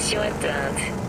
Destination atteinte.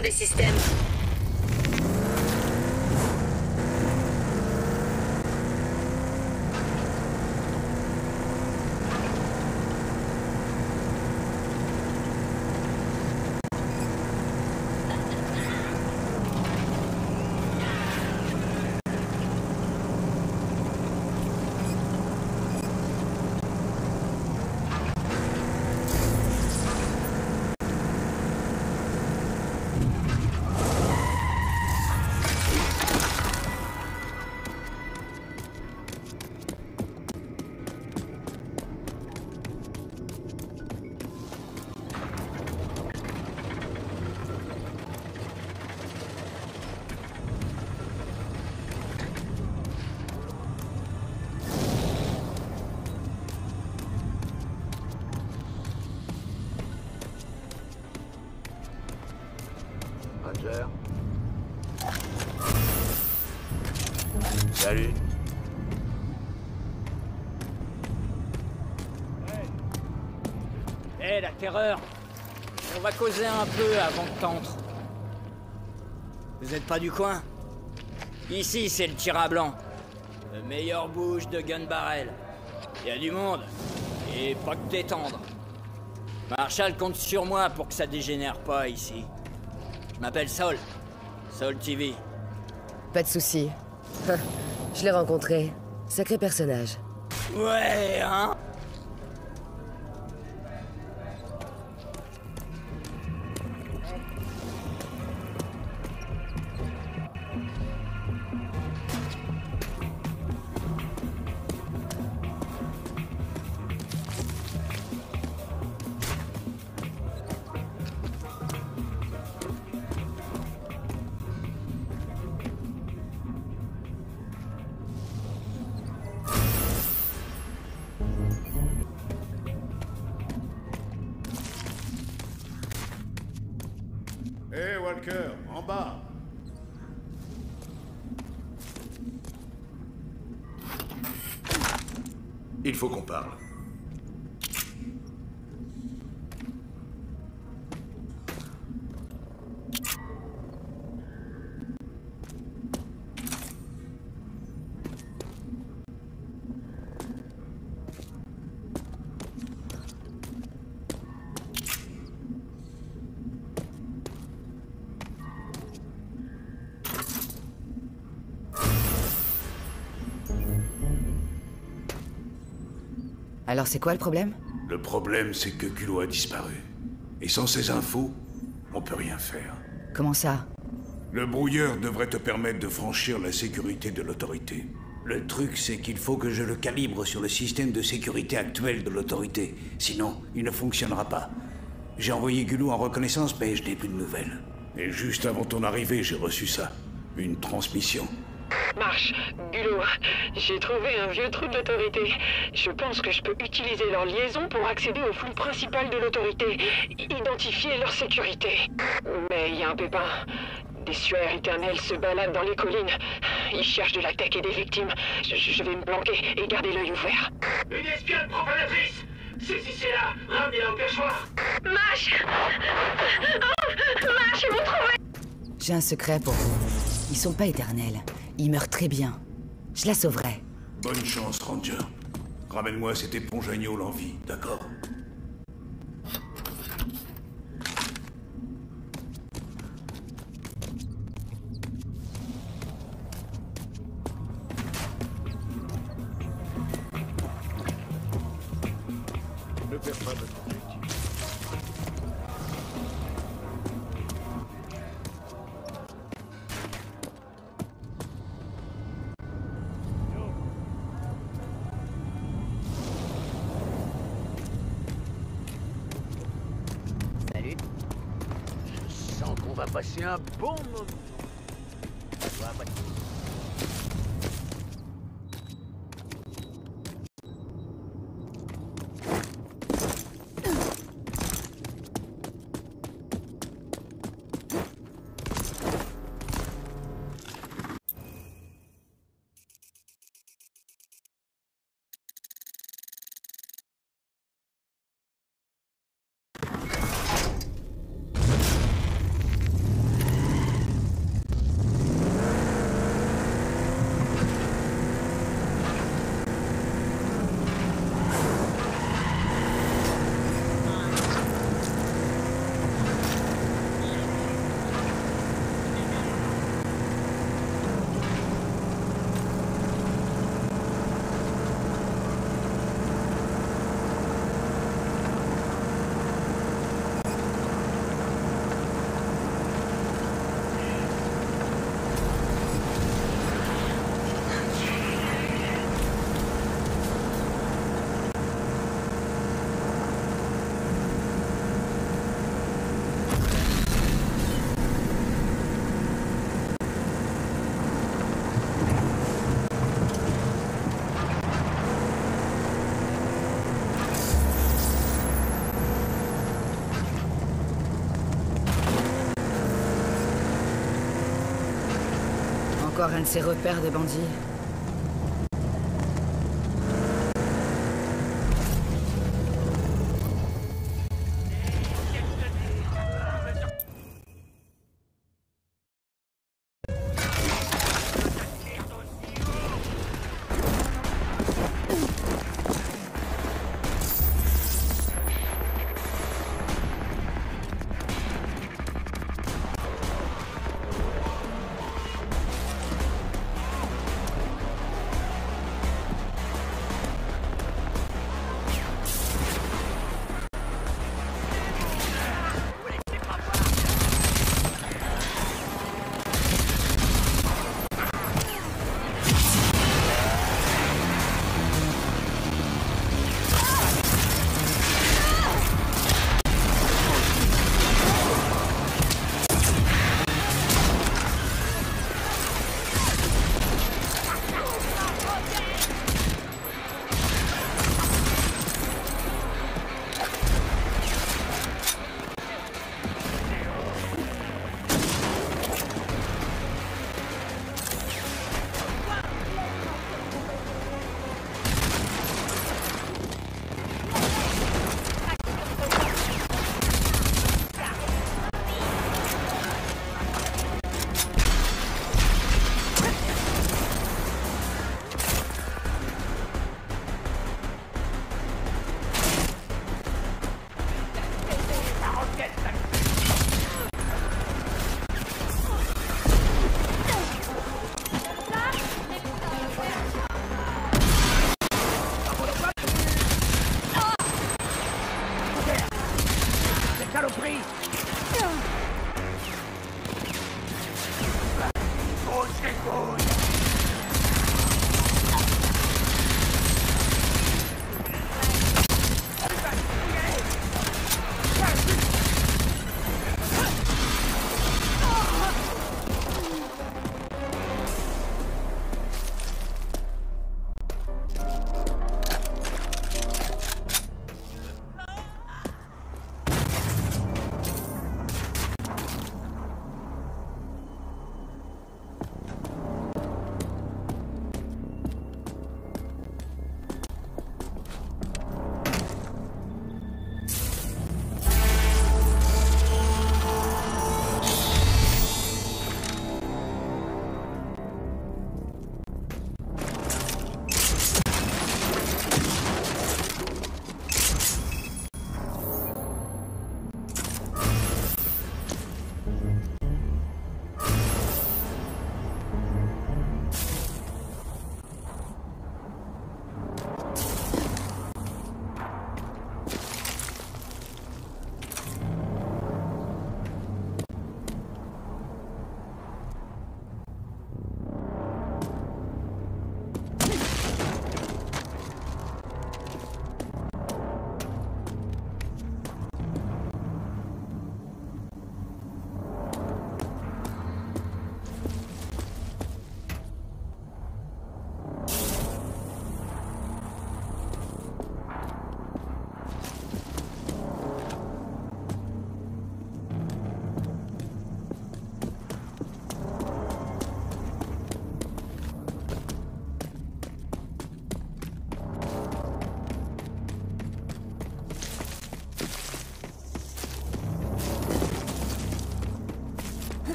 Des systèmes. Salut. Hé, la terreur On va causer un peu avant que t'entres. Vous êtes pas du coin? Ici, c'est le tir à blanc. Le meilleur bouge de gun barrel. Y a du monde. Et pas que t'es tendre. Marshall compte sur moi pour que ça dégénère pas ici. Je m'appelle Sol. Sol TV. Pas de souci. Je l'ai rencontré. Sacré personnage. Ouais, hein Il faut qu'on parle. Alors c'est quoi le problème? Le problème, c'est que Gulo a disparu. Et sans ces infos, on peut rien faire. Comment ça? Le brouilleur devrait te permettre de franchir la sécurité de l'autorité. Le truc, c'est qu'il faut que je le calibre sur le système de sécurité actuel de l'autorité. Sinon, il ne fonctionnera pas. J'ai envoyé Gulou en reconnaissance, mais je n'ai plus de nouvelles. Et juste avant ton arrivée, j'ai reçu ça. Une transmission. Marche, Gulot, j'ai trouvé un vieux trou de l'autorité. Je pense que je peux utiliser leur liaison pour accéder au flux principal de l'autorité, identifier leur sécurité. Mais il y a un pépin. Des suaires éternelles se baladent dans les collines. Ils cherchent de la tech et des victimes. Je, je vais me planquer et garder l'œil ouvert. Une espionne profanatrice Saisissez là Ramenez-la au perchoir Marche Oh Marche, ils m'ont trouvé J'ai un secret pour vous. Ils sont pas éternels. Ils meurent très bien. Je la sauverai. Bonne chance, Ranger. Ramène-moi cette éponge agneau l'envie, d'accord? Un de ces repères de bandits.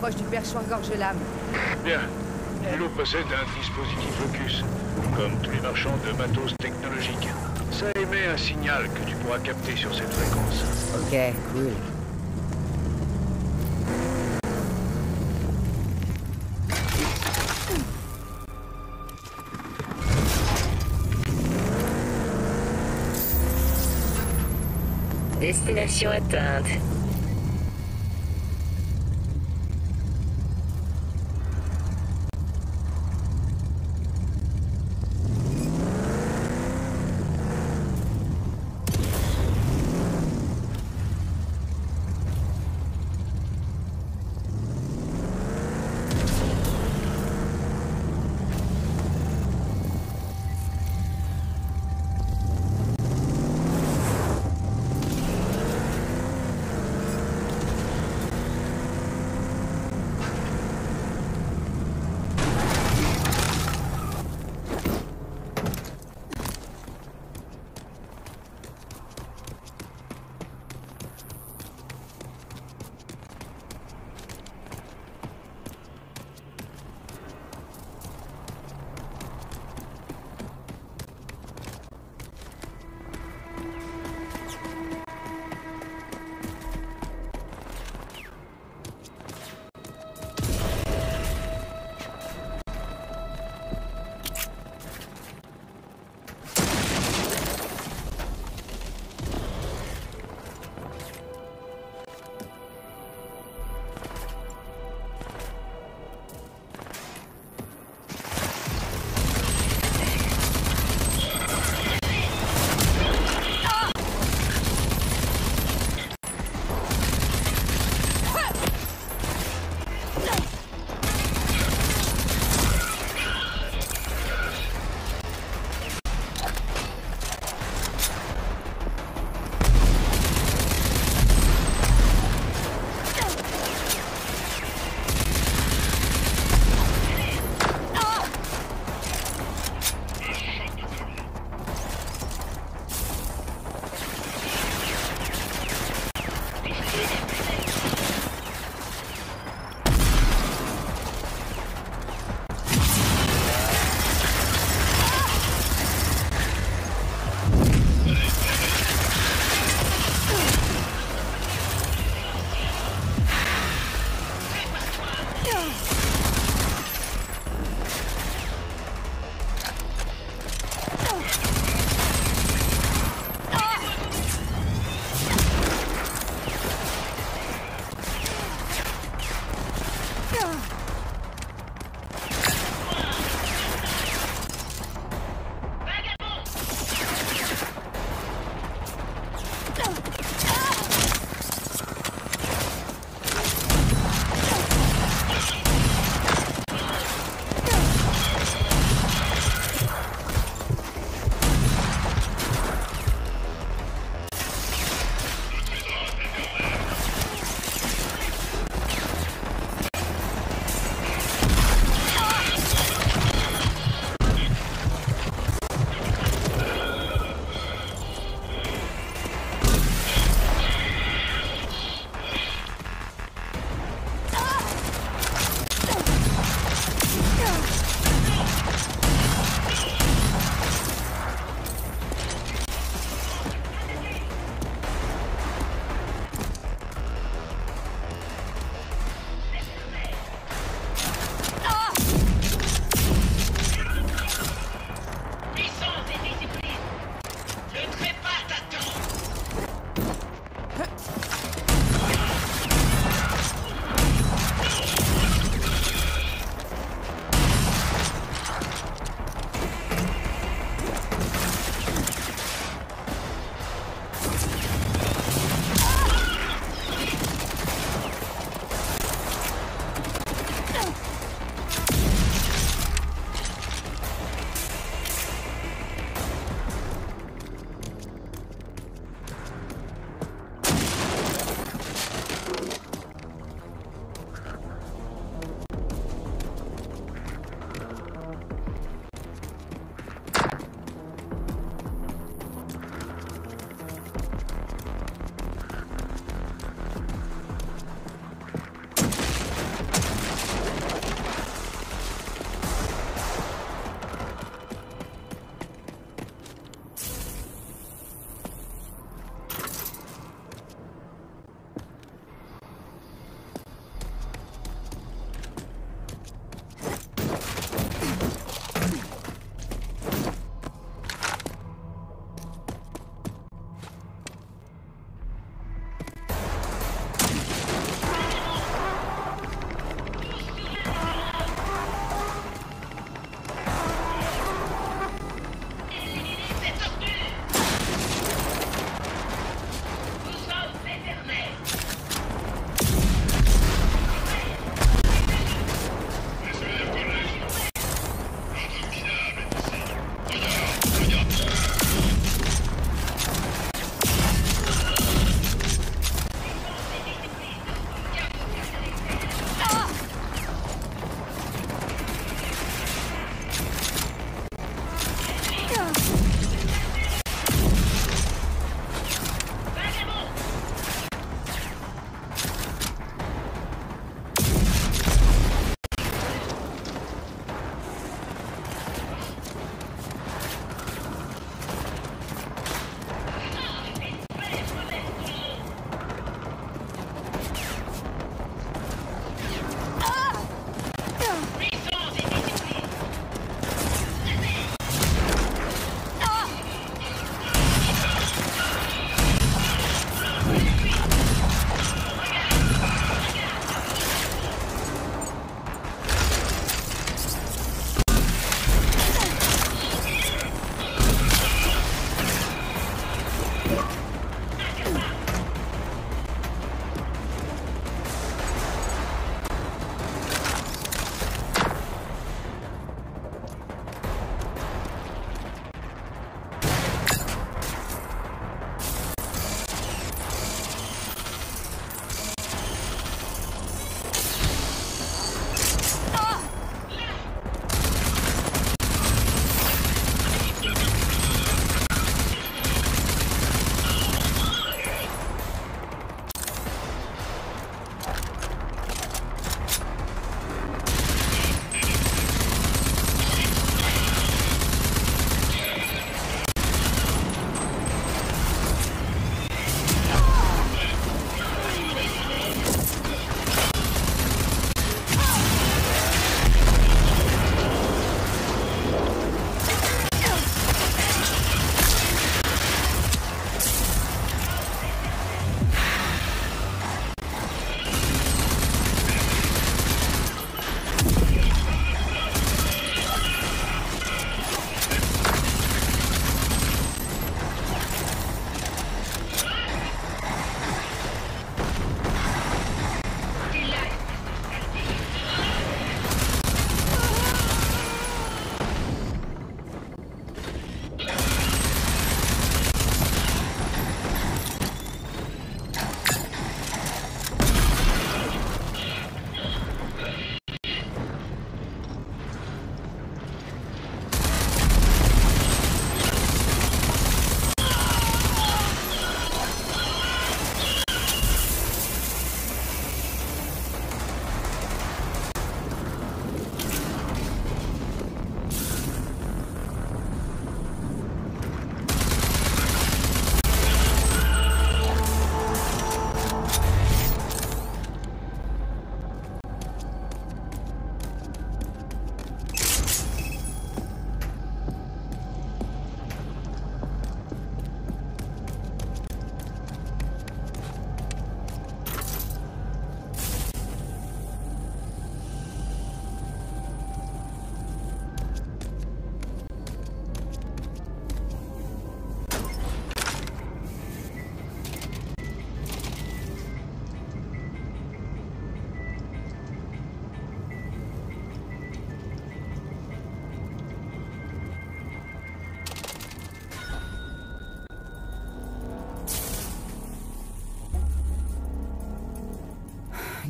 J'approche du perchoir gorge-lame. Bien. Hilo possède un dispositif locus, comme tous les marchands de matos technologiques. Ça émet un signal que tu pourras capter sur cette fréquence. Ok, cool. Destination atteinte.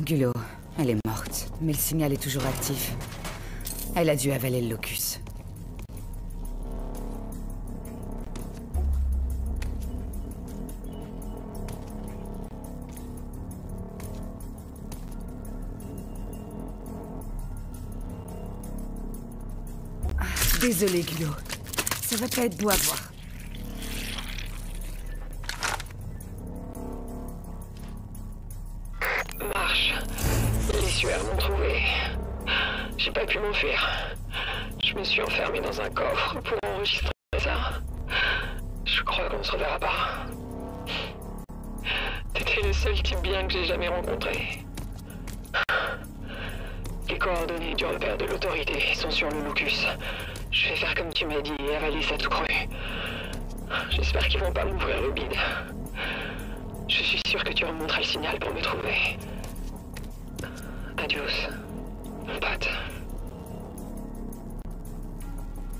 Gulo, elle est morte, mais le signal est toujours actif. Elle a dû avaler le locus. Ah, Désolé, Gulo. Ça va pas être beau à voir.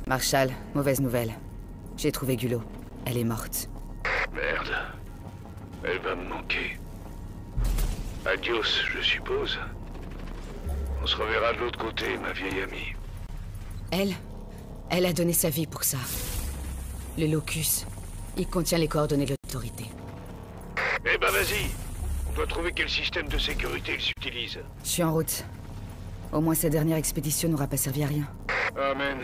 Marshall, mauvaise nouvelle. J'ai trouvé Gulo. Elle est morte. Merde. Elle va me manquer. Adios, je suppose. On se reverra de l'autre côté, ma vieille amie. Elle Elle a donné sa vie pour ça. Le locus. Il contient les coordonnées de l'autorité. Eh ben vas-y On doit trouver quel système de sécurité ils utilisent. Je suis en route. Au moins cette dernière expédition n'aura pas servi à rien. Amen.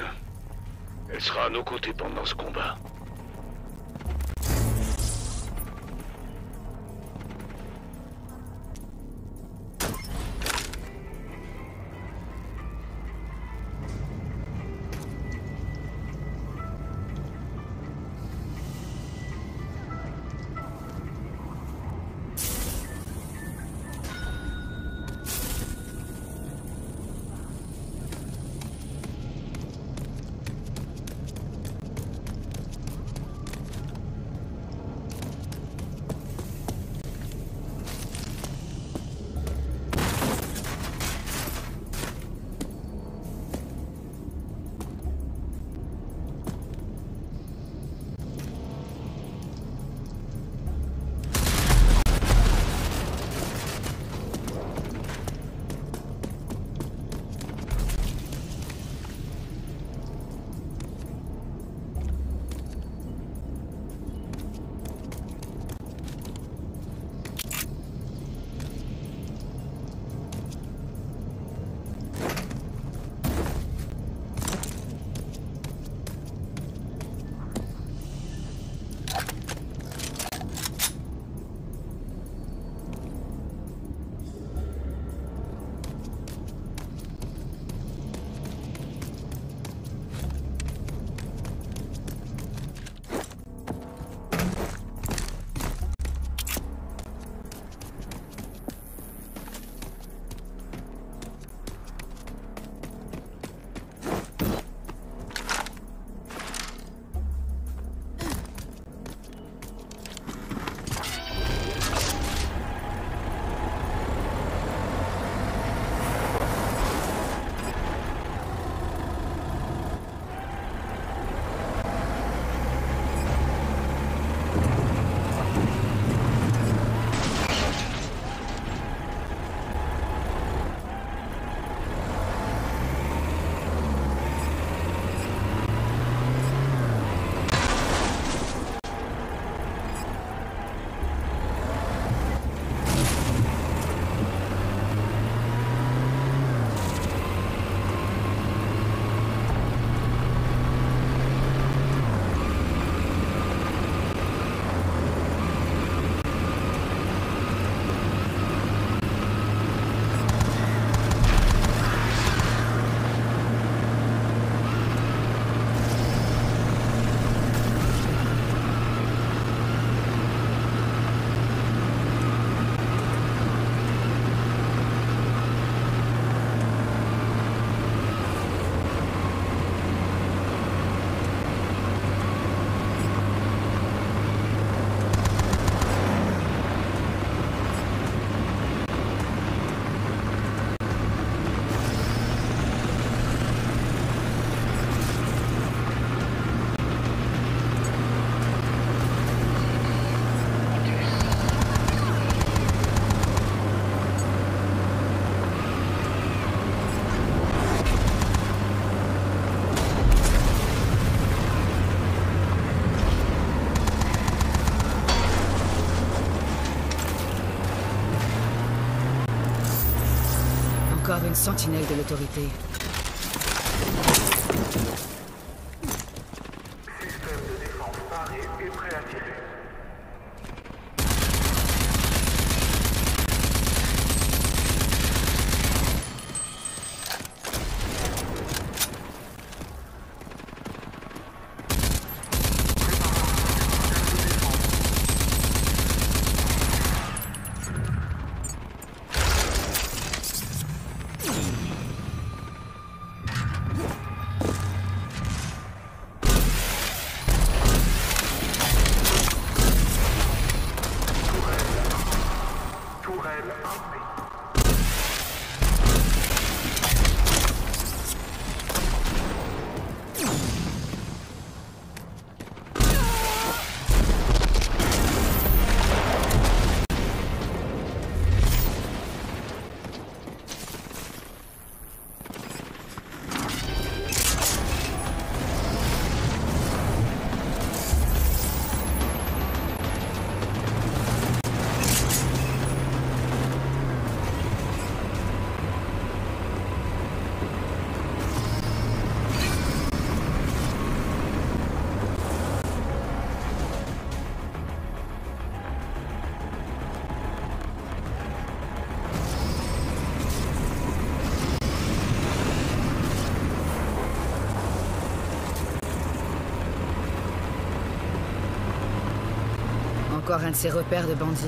Elle sera à nos côtés pendant ce combat. Sentinelle de l'autorité. Un de ces repères de bandits.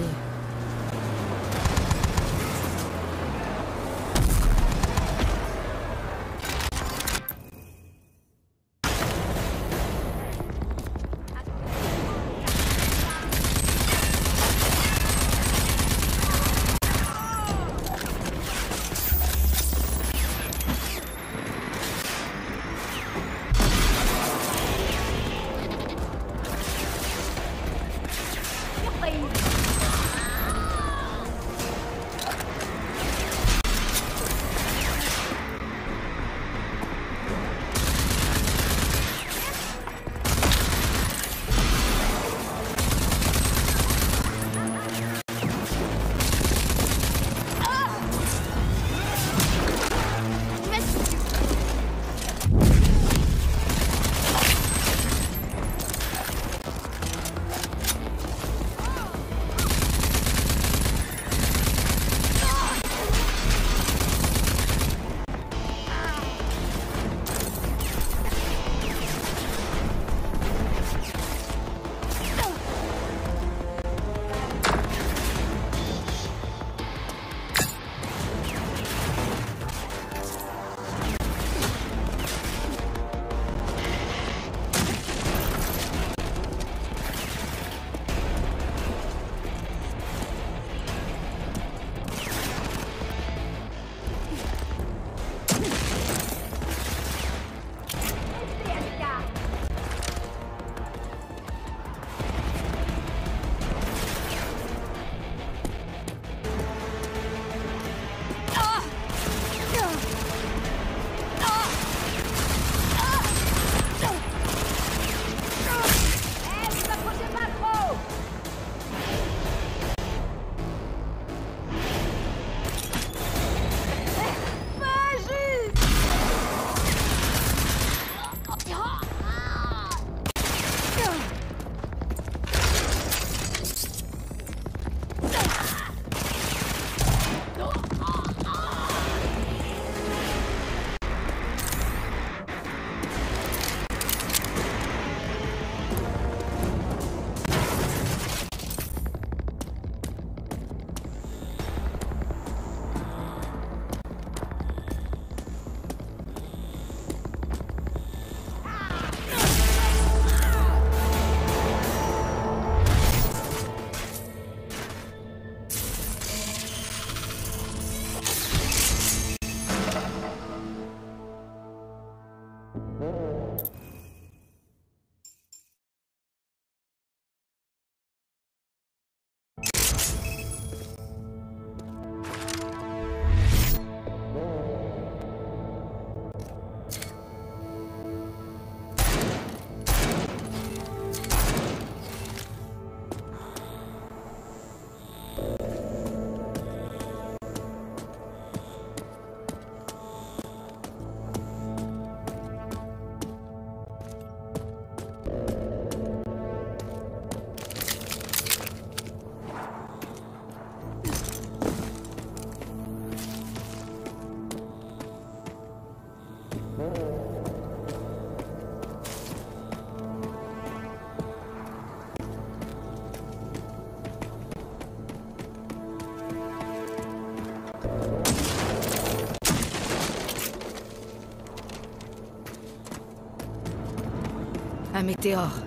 Météore.